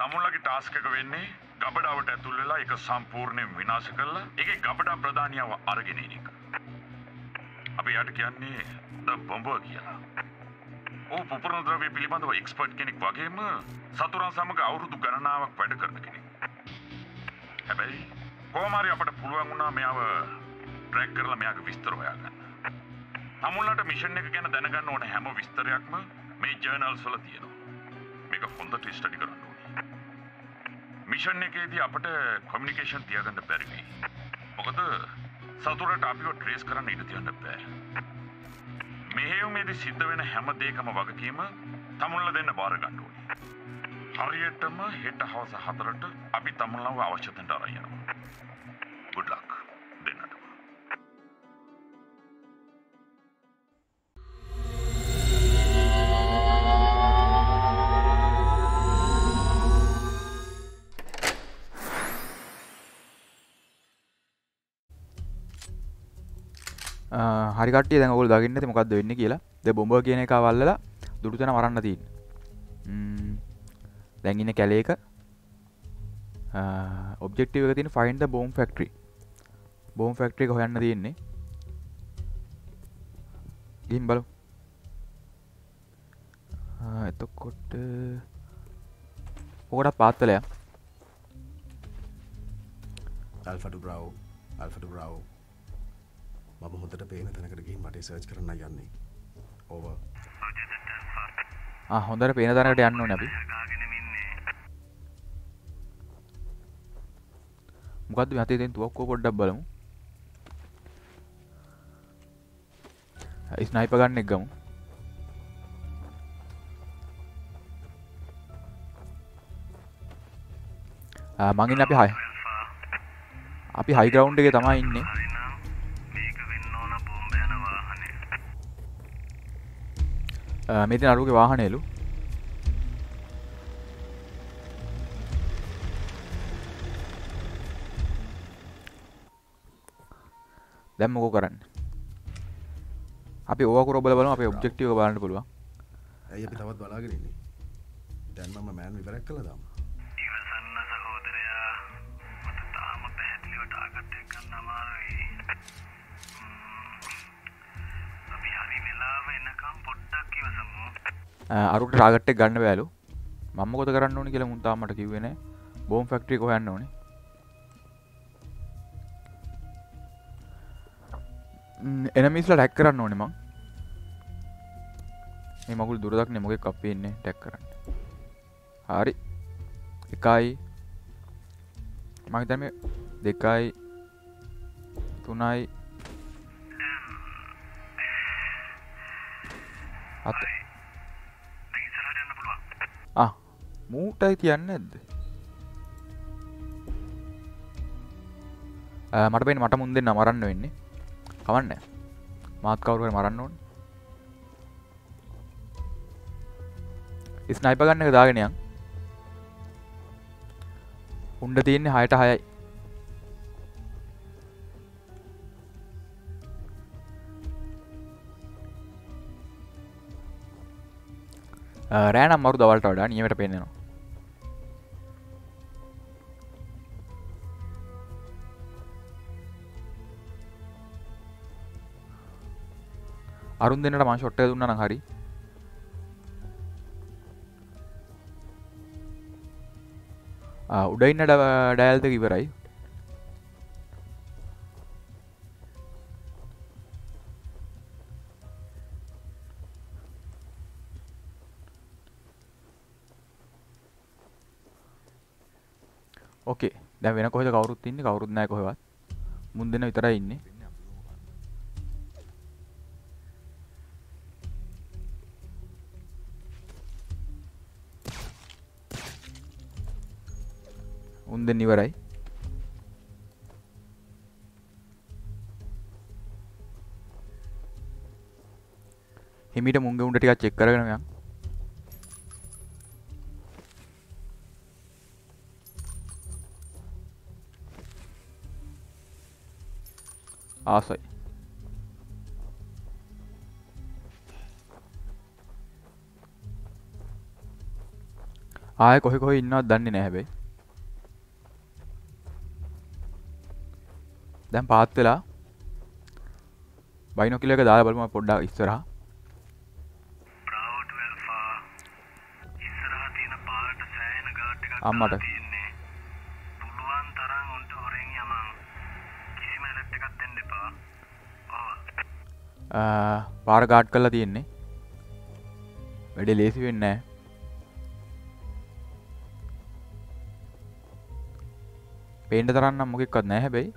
තමුල්ලගේ ටාස්කක වෙන්නේ ගබඩාවට ඇතුල් වෙලා එක සම්පූර්ණයෙන් විනාශ කරලා ඒකේ ගබඩා ප්‍රධානියාව අරගෙන එන එක. අපි යට කියන්නේ ද බොම්බර් කියලා. ඕ පුපුරණ ද්‍රව්‍ය පිළිබඳව එක්ස්පර්ට් කෙනෙක් වගේම සතුරන් සමග අවුරුදු ගණනාවක් වැඩ කරන කෙනෙක්. හැබැයි කොහොම හරි අපට පුළුවන් වුණා මෙයාව ට්‍රැක් කරලා මෙයාගේ විස්තර හොයාගන්න. තමුල්ලට මිෂන් එක ගැන දැනගන්න ඕන හැම විස්තරයක්ම මේ ජර්නල්ස් වල තියෙනවා. මේක හොඳට ස්ටඩි කරන්න ඕනේ. මිෂන් එකේදී අපට කොමියුනිකේෂන් තියාගන්න බැරි වෙයි. මොකද සතුරට අපිව ට්‍රේස් කරන්න ඉඩ තියන්න බෑ. මෙහෙයුමේදී සිද්ධ වෙන හැම දෙයකම වගකීම තමුල්ල දෙන්න බාර ගන්න ඕනේ. හරියටම හෙට හවස හතරට අපි තමුල්ලව අවශ්‍ය තැනට අරන් යනවා. good luck හරිකට දැකල් දකින්න මොකක්ද වෙන්න කියලා. ද බොම්බ කියන එක වල්ලලා දුටුතන වරන්න තින් දැඟන්න කැලේක. ඔබෙක්ටව තින ෆයින්ද බෝම් ෆෙක්ටරි බෝම් ෆෙක්ටරි හොයන්න තියෙන්නේ. ගින් බලු එතකොට ඕකට පාත්තලයක් අල්ෆට බ්‍රව් අල්ෆට බ්‍රව් මම හොඳට පේන තැනකට ගිහින් මට සර්ච් කරන්න යන්නේ. ඕව හොඳට පේන තැනකට යන්න නැබි මොකක්ද අතේෙන් තුවක්කෝ පොඩ්ඩක් බලමු. ස්නයිප ගන්න එක් ගමු. මගින් අපි හයි අපි හයිග්‍රවුන්් එක තමයි ඉන්නේ. Uh, මෙති අරුගේ වාහනයලු. දැම්මකෝ කරන්න? අපි ඕකර බල බල අප ඔබ්ෙක්ටව බලන්න පුළුවන්. ඇයි අපි තවත් බලාගෙනන්නේ දැන්මම මෑන් විවරක් කළ දම් අරුට රාගට්ට ගන්න බෑලු. මම කොත කරන්න ඕනි කියලා මුන්තාමට කිවෙන බෝම් ෆක්ට්‍රි කොහන්න ඕනේ. එනමිස්ල ටැක් කරන්න ඕනෙ මං. මේ මකුල් දුරදක් නෙමොක කප්පෙන්නේ ටැක් කරන්න. හරි. එකයි. මහිතම දෙකයි. තුනයි. අත මූටයි කියන්න ඇද්ද මට පෙන් මට මුන්දෙන් මරන්න වෙන්නේ. කවන්න? මාත් කවරුව මරන්න ඕන්. ස්නයිප ගන්න එක දාගෙනයන් උන්ඩ තියන්නේ හයට හයයි. Uh, රෑනම් මරු දවල්ට වඩා නියමට පෙන්නෙනවා. අරුන් දෙන්නට මං ෂොට්ටය දුන්න හරි. Uh, උඩයින්න ඩෑල්ද ඉවරයි. ඕකේ දැ වෙන කොහ කවරුත් ඉන්න? කවරුත්නය කොහෙවත්. මුන්දෙන විතර ඉන්න. උන්දෙන් ඉවරයි. හිමිට මුංග උන්ට ටිකක් චෙක් කරගෙනයන් ආසයි. ආය කොහෙ කොහෙ ඉන්නවත් දන්නේ නැහැ හැබැයි. දැන් පාත් වෙලා බයිනොකිල එක දාලා බලමු පොඩ්ඩක් ඉස්සරහා. අම්මට. අ, පාර ගාඩ් කරලා තියෙන්නේ. වැඩේ ලේසි වෙන්න පේන්ට තරන්නම් මොකෙක්වත් නෑ හැබැයි.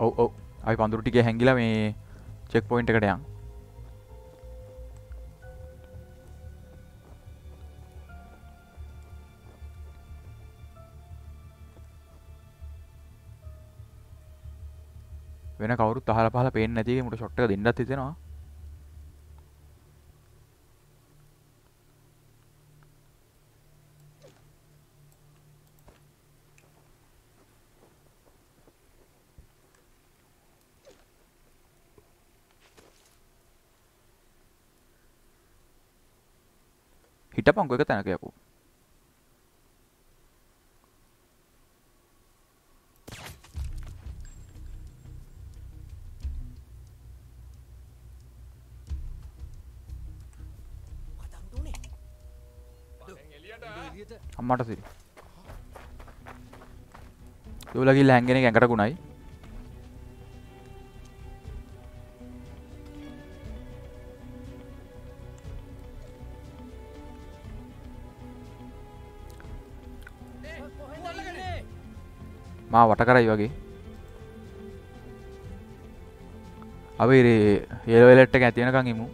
ඔව ඔව. අපි පඳුරු ටික හැඟිලා මේ චෙක් පොයින්ට එකට යන් වෙන කවුරුත් අහල පහල පේෙන් නැති මුට ෂොට්ට දෙන්නත් හිතෙනවා. හිට පංකු එක තැනකයකු අම්මට සිරි. තුලගිල් හැන්ගෙන ඇඟට ගුණයි. වට කරයි වගේ. අපි ඒලවෙලට්ට ඇතියෙනකං ඉමු.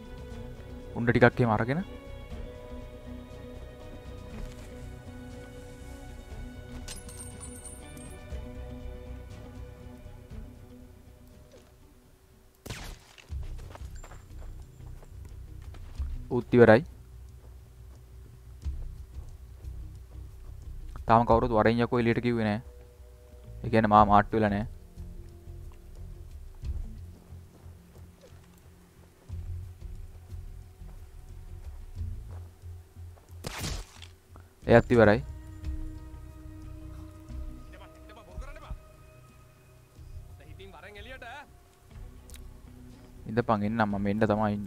උන්ට ටිකක්ේ මරගෙන උත්තිවරයි තාම කවරුත් වරෙන්යකො එලිට කිවෙන එකන මා මාට්ට වෙලනෑ එයත් ඉවරයි. ඉඳ පඟෙන් නම්ම මෙන්ඩ තමයින්න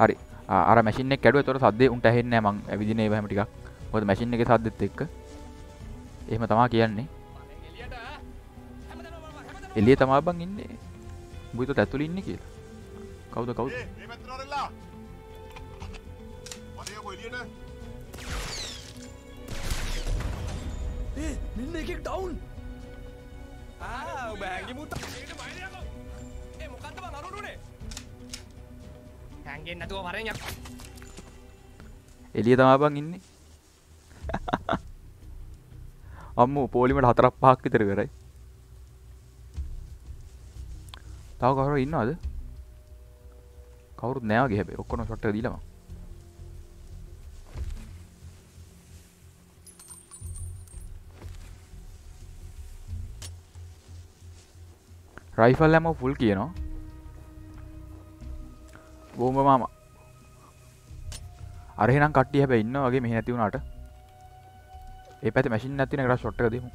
හරි. ආ, අර මැසින කැඩුව තොර සද්දේ උන්ට හෙන්න මං. ඇවිදින හම ටික් හොද මැසින් එක සද්දෙත් එක්ක. එහෙම තමා කියන්නේ. එලිය තමා බං ඉන්නේ. බුත ඇතුළ ඉන්න කියලා. කවුද කවුද. මෙන්න එකෙක් ඩවුන් බෑගි මුත්ත. මොකක්ද අරුනේ හැන්ගෙන් නැතුව වරෙන් යක් එලිය තමා බං ඉන්නේ අම්ම පෝලිමට හතරක් පහක් විතර කරයි. තව කවර ඉන්නවාද? කවුරුත් නෑවගේ හැබේ ඔක්කොන ෂොට්ට දීලම රයිෆල් ඇම ෆුල් කියනවා. බෝම්බ මාම. අරහෙනම් කට්ටිය හැබ ඉන්න වගේ මෙහ නැති වුණට ඒ පැති මැසින් නැතින කර ෂොට්ට දෙමු.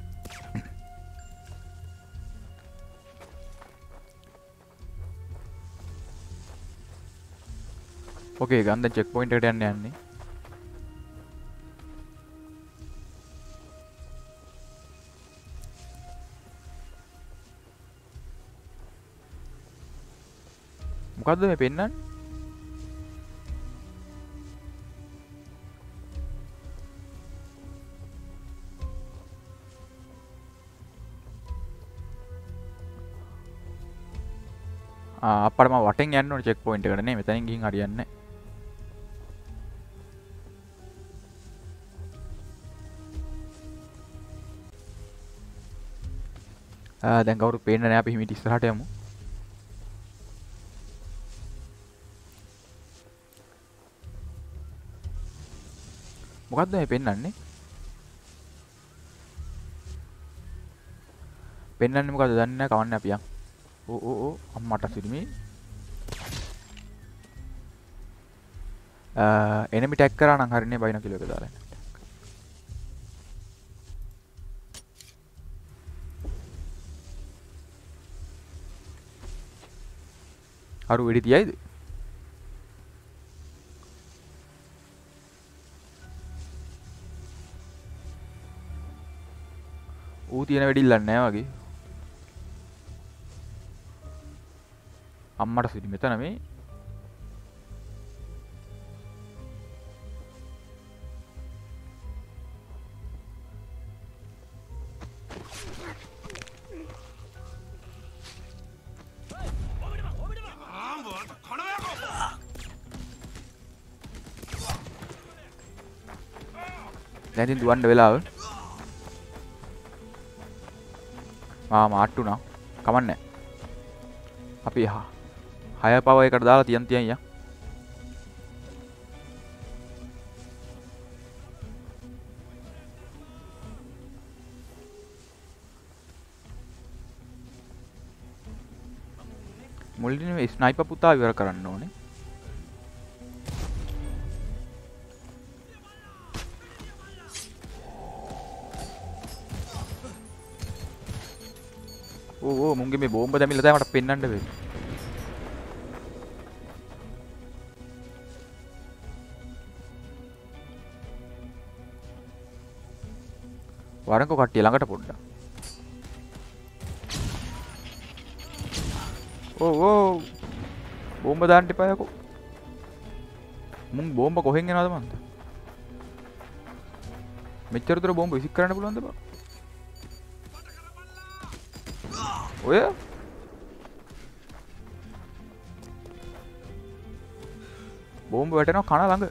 ඕකේ ගන්ද චෙක් පොයින්ට යන්න යන්නේ. මොකක්ද මේ පෙන්න්න අපටම වටෙන් යන්න චෙක් පොයින්ට කරන මෙතැන් ගින් හරියන්න දැන් කවරු පේන නෑ අපි හිමිට ඉස්සරහට යමු. මොකක්ද මේ පෙන්වන්නේ පෙන්වන්නේ මොකද දන්නේ නැහැ. කවන්න අපියන් ඕ ඕ ඕ. අම්මට සිරිමි එනමි ටැක් කරා නම් හරිනේ බයින කිලෝ එක දාලා. අරු වෙඩි තියයිද ඌ තියෙන වෙඩිල්ලන්න නෑ වගේ. අම්මට සිටි මෙතන මේ. දැතින් දුවන්ඩ වෙලාව. මා මාට්ටුනා කමන්න අපි හා හය පව එකට දාලා තියන් තියන්ය මුල්ලින ස්නයිප පුතා විවර කරන්න ඕනේ. ඕ මුන්ගේ මේ බෝම්බ දැමිල්ල මට පෙන්න්නට වේ වරක කට්ටිය ළඟට පොඩ්ඩ ඕ ඕ බෝම්බ දාන්ට පයකු මුන් බෝම්බ කොහෙන් ගෙනද මන්ද? මෙච්චරතුර බෝම්බ විසි කරන්න පුළන්ද බා? ඔය? බෝම්බ වැටෙනවා කන ළඟ.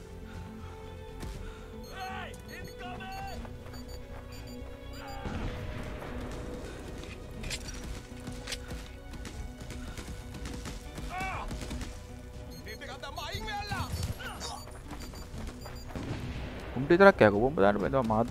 උන්ට විතරක් කෑක. බෝම්බ දාන්න බෑ. මාත්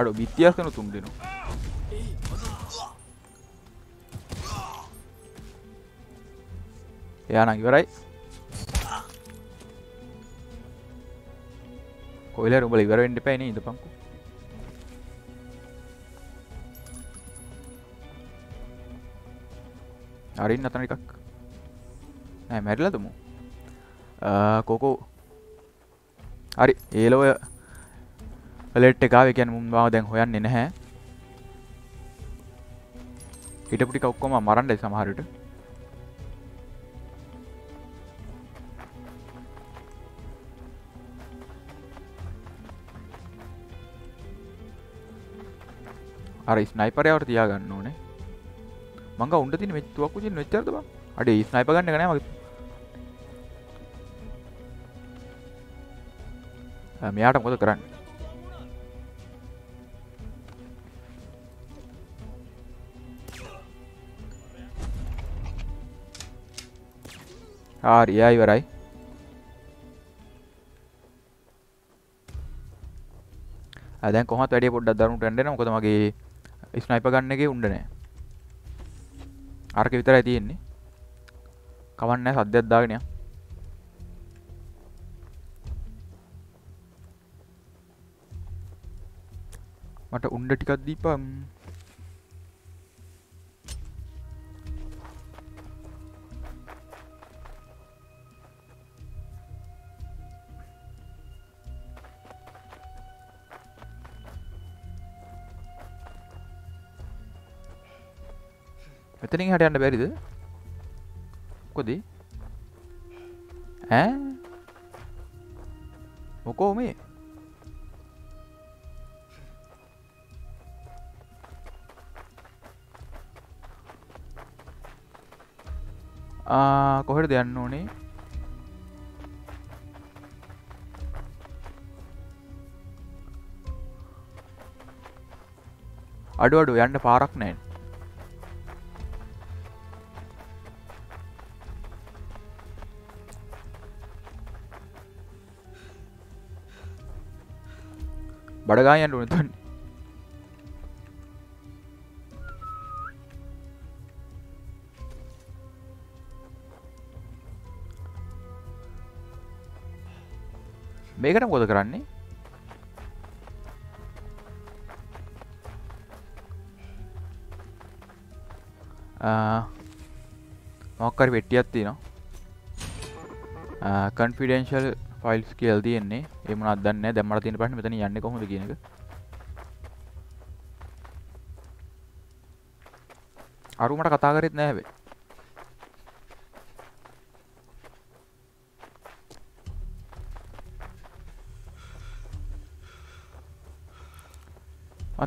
අඩු බිත්තියක් කන තුම් දෙනවා එයා නම් ඉවරයි කොයිල උඹල ඉවර වෙන්න එපා නේ ඉඳපන්කෝ අරින් අතන එකක් නෑ මැරිලා තුමු කෝකෝ හරි ඒලෝය ලෙට් එකා එකැන මුම්වාව දැන් හොයන්නේ නැහැ. හිටපුටි කවක්කොම මරන්ඩ සමහරට අර ස්නයිපරයවට තියාගන්න ඕනේ. මංග උන්ට තින මෙත්තුවක් කුසින් වෙච්චරද බා? අඩ ස්නයිප ගන්න කන මගේ. මෙයාට මොද කරන්න? ආරියා ඉවරයි. දැන් කොහත් වැඩ පොඩ්ඩක් දරුණුට ඇන්ඩෙන මොකද මගේ ස්නයිප ගන්න එක උන්ඩනෑ අරක විතර ඇතියෙන්නේ කවන්න සද්‍යත්දාගෙන මට උන්ඩ ටිකක් දීපම් මෙතනින් හට යන්න බැරිද? කොදී ඈ? මොකෝ මේ? කොහෙට දෙයන්න ඕනේ? අඩු අඩු යන්න පාරක් නෑ බඩගායන්ට උනතුන් මේකට මොකද කරන්නේ? මොක්කරි වෙට්ටියත් තියෙනවා. කන්ෆිඩෙන්ශල් ෆයිල්ස් කියල් තියෙන්නේ. එමන අදන්න දැමට තින පට මෙතන යන්න කොහොද කියනක අරුමට කතා කරෙත් නෑවේ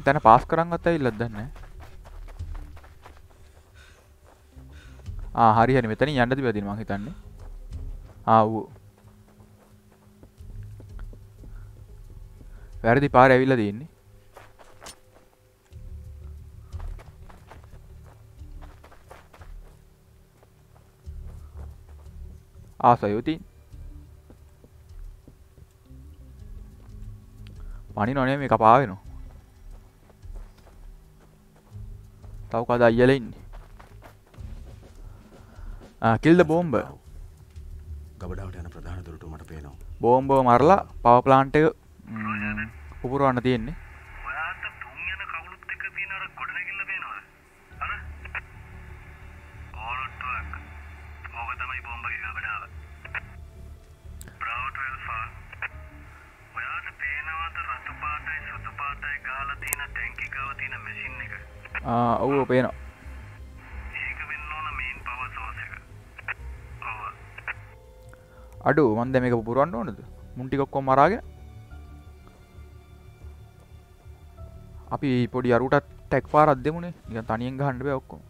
තැන පාස් කරන්න ගත්තා ඉල්ලත් දන්න හරි හරි. මෙතන යන්නද පැදින මං හිතන්නේ. ආවූ වැරදි පාර ඇවිල්ල තියන්නේ. ආසයෝතින් පනි නොනේ මේ කපාවෙනවා තව කද අයියල ඉන්නේ. කිල්ද බෝම්බ ගබඩාවට යන ප්‍රධාන දුරට මට පේනවා. බෝම්බෝ මරලා පව ප්ලාන්ට් එක පුපුරුවන්න තියෙන්නේ ඔයාට තුන් යන කවුලුත් එක්ක තියෙන අර ගොඩනැගිල්ල පේනවද? අර ඕලොට්ටුවක්. ඕක තමයි බෝම්බගේ ගබඩාව. බ්‍රාවෝ 12 ෆා. ඔයාට පේනවද රතු පාටයි සුදු පාටයි ගාලා තියෙන ටැංකි ගාව තියෙන මැෂින් එක? ඔව් පේනවා. අඩු මන්ද මේක පුරුවන්න ඕනද මුන්ටිකොක්කොම් මරාගෙන අපි පොඩි අරුටත් ටැක් පාරත් දෙමුණේ නික තනියෙන් ගහන්ඩ බෑ ඔක්කොම.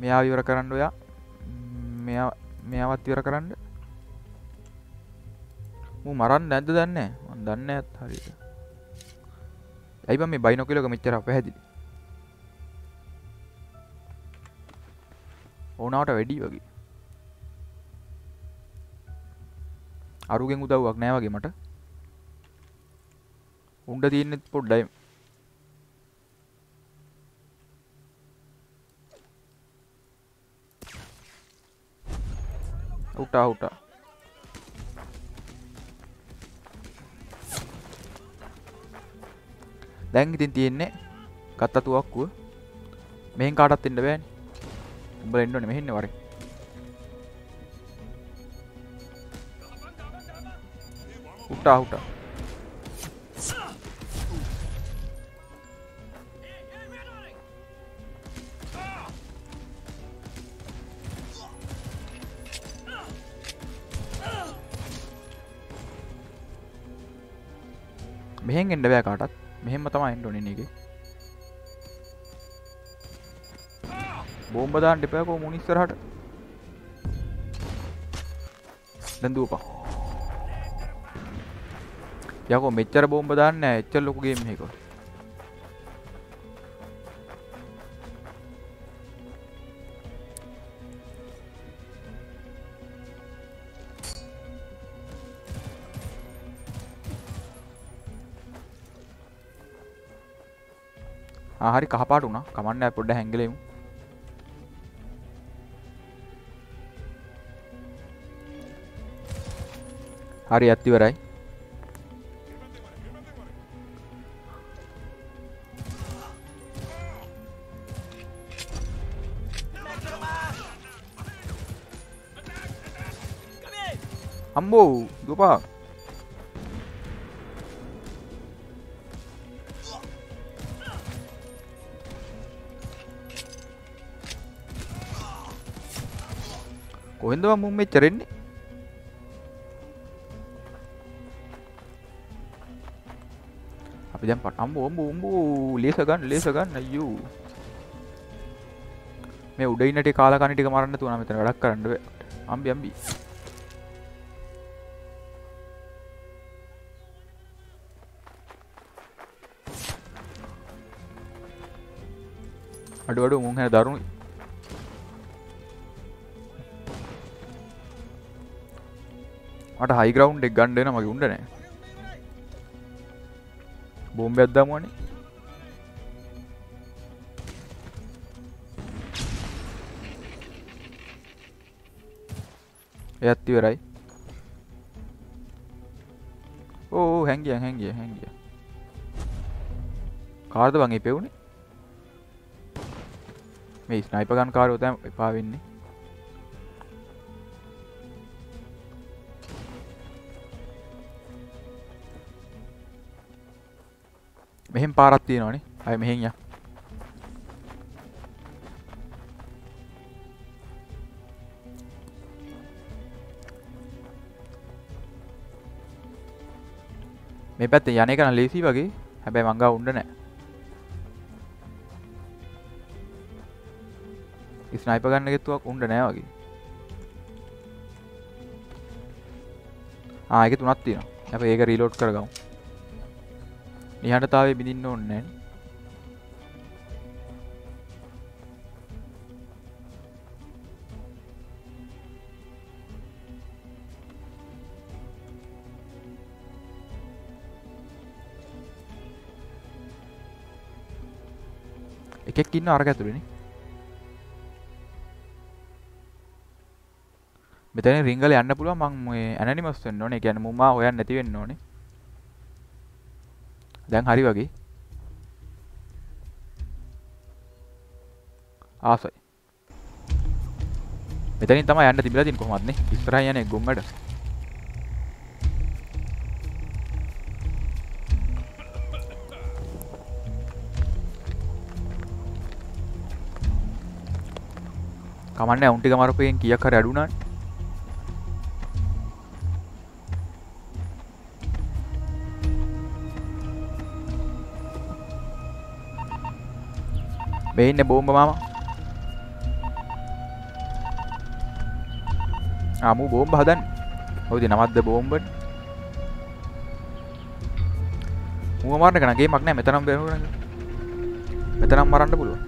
මෙයා විවර කරන්න ඔයා. මෙයා මෙයාවත් විවර කරන්න. මු මරන්න නැද්ද දන්න දන්න ඇත් හරිට ඇයිබ මේ බයිනොකිලක මෙච්චර පැහැදිලි ඕනාවට වැඩි වගේ. අරුගෙන් උදව්වක් නෑ වගේ මට. උන්ඩ තියන්නෙත් පොඩ්ඩයි. උටා උටා දැන් ඉතින් තියෙන්නේ කත්තතුවක්කුව මෙහෙන් කාටත් එන්න බෑන්. උඹ එන්නන මෙහෙන්න වර උටා උටා මෙහෙන් එන්ඩ බෑ කාටත්. මෙහෙම තම එන්ඩොන එක. බෝම්බදාන් ඩිපයකෝ මුනිස්සරහට දැඳූපා යකෝ මෙච්චර බෝම්බ දාන්න එච්චර ලොකුගේ මේක ආහරි කහපාට වුණා. කමන්න පොඩ්ඩ හැංගලෙමු හරි ඇත්තිවරයි අම්බෝ දුපා. කොහෙන්ද මම මෙච්චර එන්නේ අපි දැන් පට අම්බෝ අම්බෝ අම්බෝ ලේස ගන්න ලේස ගන්න. අයියෝ. මේ උඩ ඉන්න ටික කාලා කණ ටික මරන්න තුනා මෙතන වැඩක් කරන්න බෑ. අම්බි අම්බි. අඩු අඩු මුං හැ දරුණුයි. මට හයිග්‍රවන්් එක් ගණ්ඩන මගේ උන්ඩනෑ බෝම්බ අද්දාමවනේ එයත්ති වෙරයි ඕ හැංගිය හැංගිය හැංගිය කාර්ද වගේ පෙවුණේ මේ ස්නයිපගන් කාරෝතැම එපා වෙන්නේ. මෙහෙම පාරත්තිය නොනේ අය මෙහෙන් ය. මේ පැත්ත යන කන ලේසි වගේ. හැබැයි මංගා උන්ඩ නෑ ස්නයිප ගන්න ගෙත්තුවක් උන්ඩ නෑ වගේ. ආයක තුනත් තියෙන අප ඒක රීලෝඩ් කරගමු. නිහටතාවේ බිඳින්න ඕන්නෑ එකෙක් ඉන්න අරග ඇතුළනි. මෙතන රිංගල යන්න පුළුව මං ඇනිමස් වෙන්න ඕනේ. ගැන මුමා ඔයන් නැතිවෙන්න ඕනේ. දැන් හරි වගේ. ආසයි. මෙතනින් තම යන්න තිබිලා තින් කොහොමත්නේ? ඉස්සරහ යන්නේ ගොම්මඩ. කමන්න උන්ටික මරපයෙන් කියක් හර අඩුනාට මේ ඉන්න බෝම්බ මාම ආමු බෝම්බ හදන් හොදි නමත්ද බෝම්බන් මුව මාරණ කනගේ මක්නෑ මෙතනම් බැහුණ මෙතනම් මරන්න පුළුව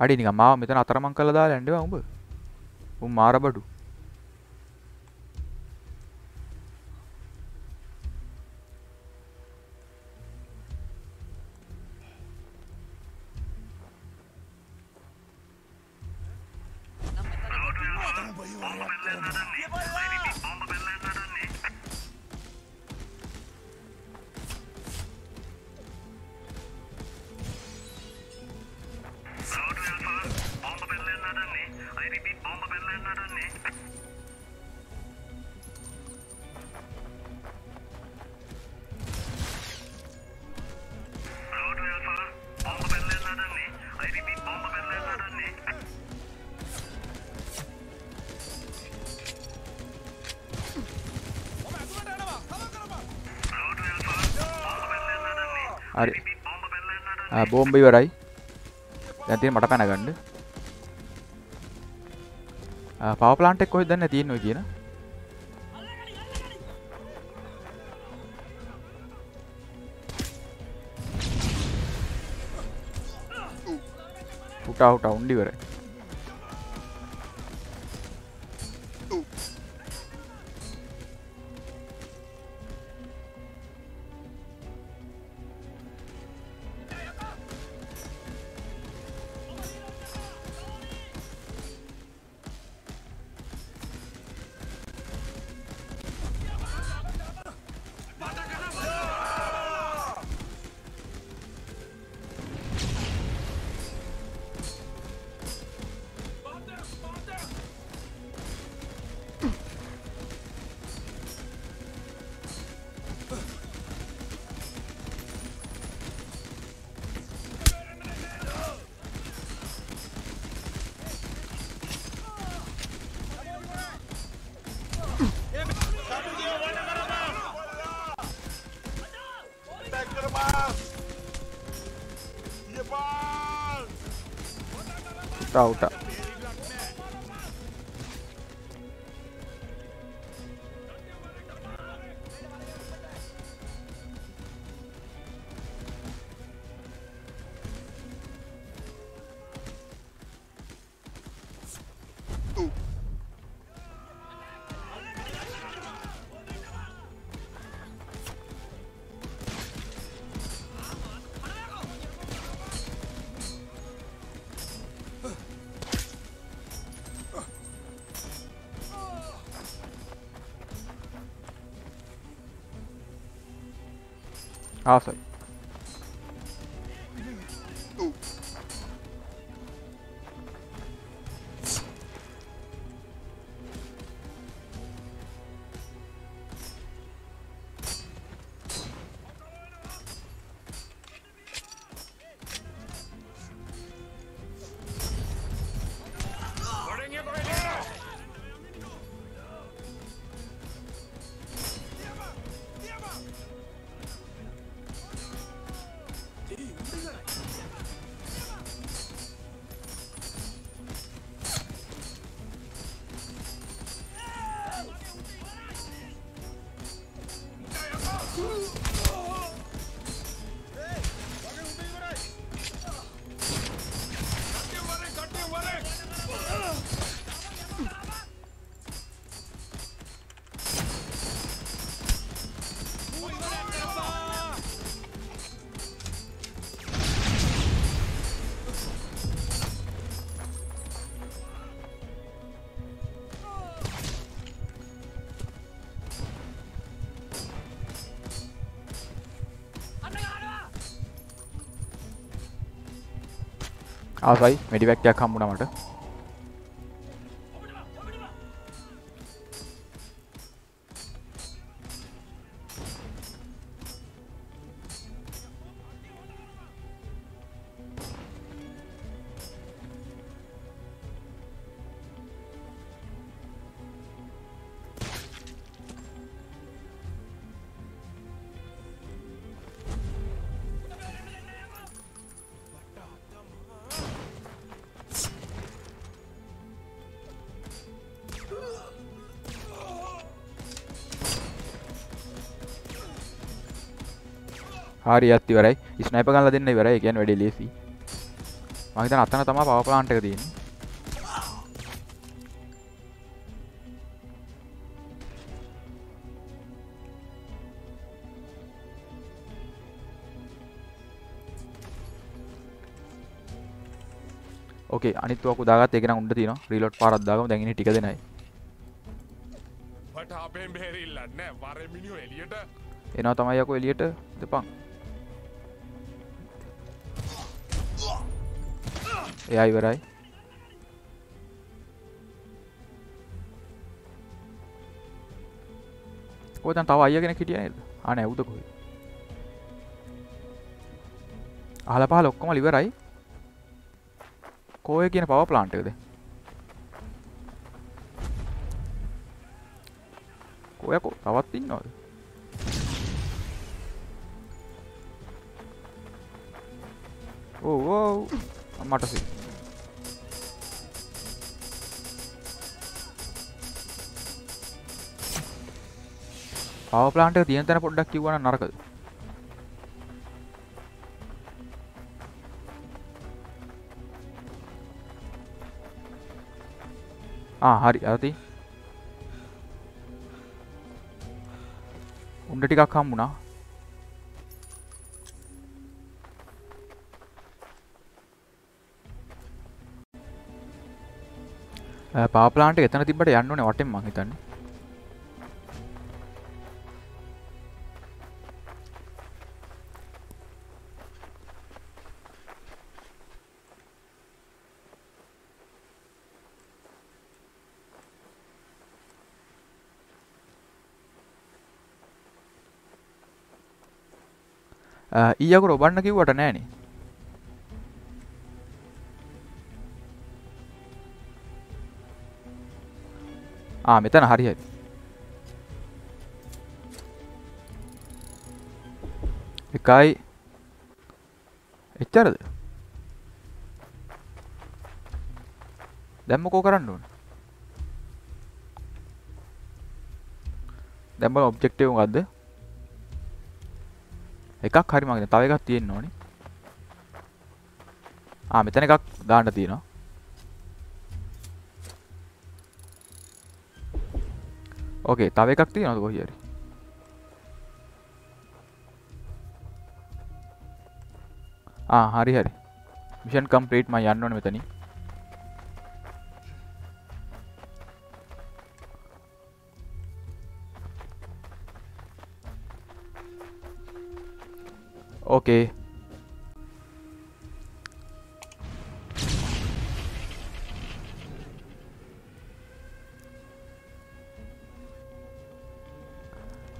අඩි නික මාව මෙතන අතරමං කළ දාලා ඇන්ඩවා උඹ උන් මාරබඩු බෝම්බ ඉවරයි. දැතින මට පැනගන්න. පව ප්ලාන්ටෙක් කොහෙ දන්න තියෙනවා කියන? උටා උටා උන්ඩිවර උටා උටා ආසයි මෙඩි වැක්ටයක් හම්බුණා මට. හරි අත් ඉවරයි ස්නයිපර් ගන්නලා දෙන්න ඒ කියන්නේ වැඩේ ලේසි තමයි පවර් ප්ලාන්ට් එක තියෙන්නේ. ඕකේ අනිත් තුවක්කු දාගත්ත ඒක නම් උඩ තියෙනවා. රීලෝඩ් පාරක් දාගමු. දැන් ඉන්නේ ටික දෙනයි. වර මිනිියෝ එලියට එනවා එයා ඉවරයි. ඔය දැන් තව අයියා කෙනෙක් හිටියා නේද? ආ නෑ උද කොහෙද අහල පහල ඔක්කොම ඉවරයි. කෝය කියන පව ප්ලාන්ට් එකද? කොයකෝ තවත් ඉන්නවද? ඕ ඕ මට සි පව ප්ලාන්ට තියන තැන පොඩ්ඩක් කිව්වන නරකද? ආ හරි. අති උන්ඩ ටිකක් හම්බුණා. පාපලාන්ට එතන තිබට යන්න ඕනේ වටෙන් මං හිතන්නේ. ඊයකුර ඔබන්න කිව්වට නෑනේ. ආ මෙතන හරි හරි එකයි. එච්චරද? දැම්ම කෝ කරන්න ඕන? දැම්බල ඔබ්ජෙක්ටව ගත්ද එකක් හරි මගෙන තව එකක් තියෙන්න ඕනි. ආ මෙතන එකක් දාන්න තියෙනවා. ඕකේ තව එකක් තියෙනවද කොහේ හරි? ආ හරි හරි. මිෂන් කම්ප්ලීට් මම යන්න ඕනේ මෙතනින්. ඕකේ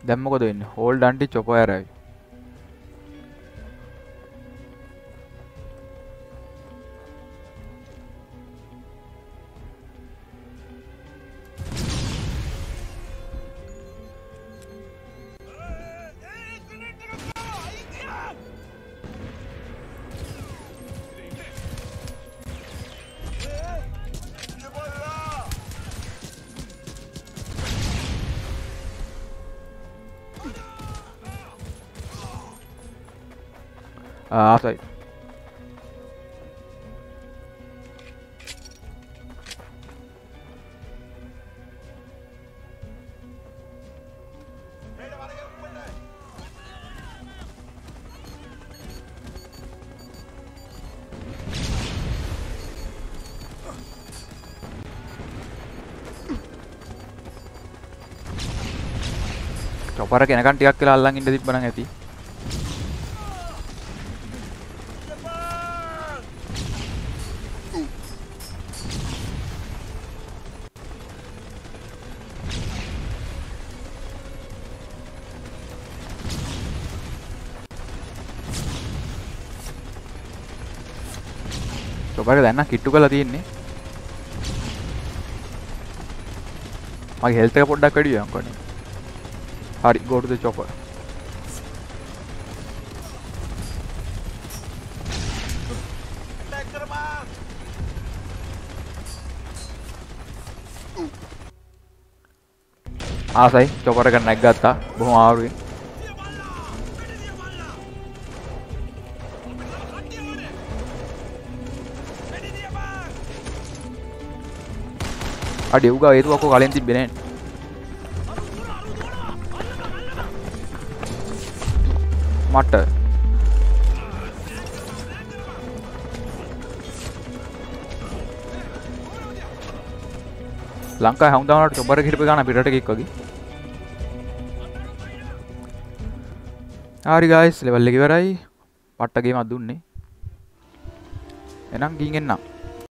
දැම්මකොද වෙන්න? හෝල් ඩන්ටි චොප ආසයි චොපර කෙනකන් ටිකක් කියලා අල්ලන් ඉන්න තිබ්බනම් ඇති. චොපර දැන්න කිට්ටු කලා තියෙන්නේ. මගේ හෙල්ත එක පොඩ්ඩක් වැඩිය යන්කොන හරි ගෝටුද චොප ආසයි චොපර එක නැග්ගත්තා බොහොම ආරුවෙන් අඩි උගා ඒතුවක්කෝ කලින් තිබෙන මට. ලංකා හමුදානට චොබර කිරිප ගන පිට එකක් වගේ. ආරි ගයිස් ලෙවල් එක ඉවරයි. පට්ටගේ මත් දුන්නේ. එනම් ගින් එන්නම්.